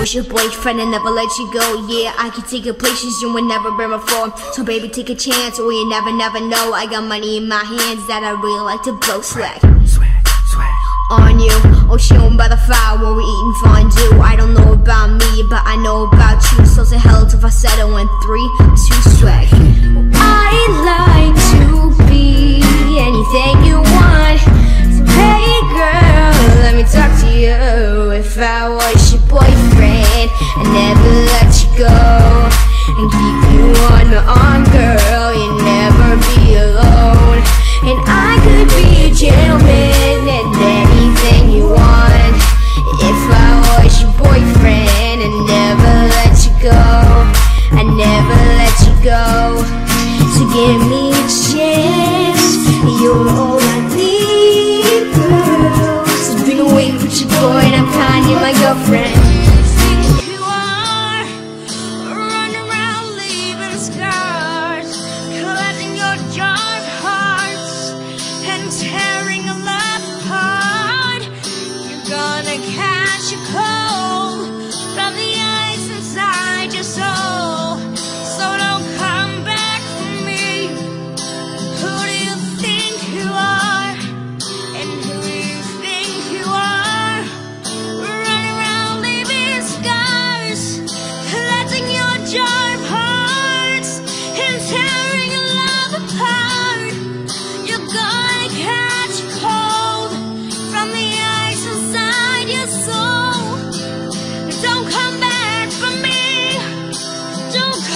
was your boyfriend and never let you go. Yeah, I could take you places you would never been before. So baby, take a chance, or you never, never know. I got money in my hands that I really like to blow swag. Swag, swag. On you, oh, or chillin' by the fire while we eating fondue. I don't know about me, but I know about you. So say hello to falsetto in three, two, swag. You're all I need, girl. Away with your boy, and I'm my girlfriend. You are running around leaving scars, collecting your dark hearts and tearing a love apart. You're gonna catch a cold don't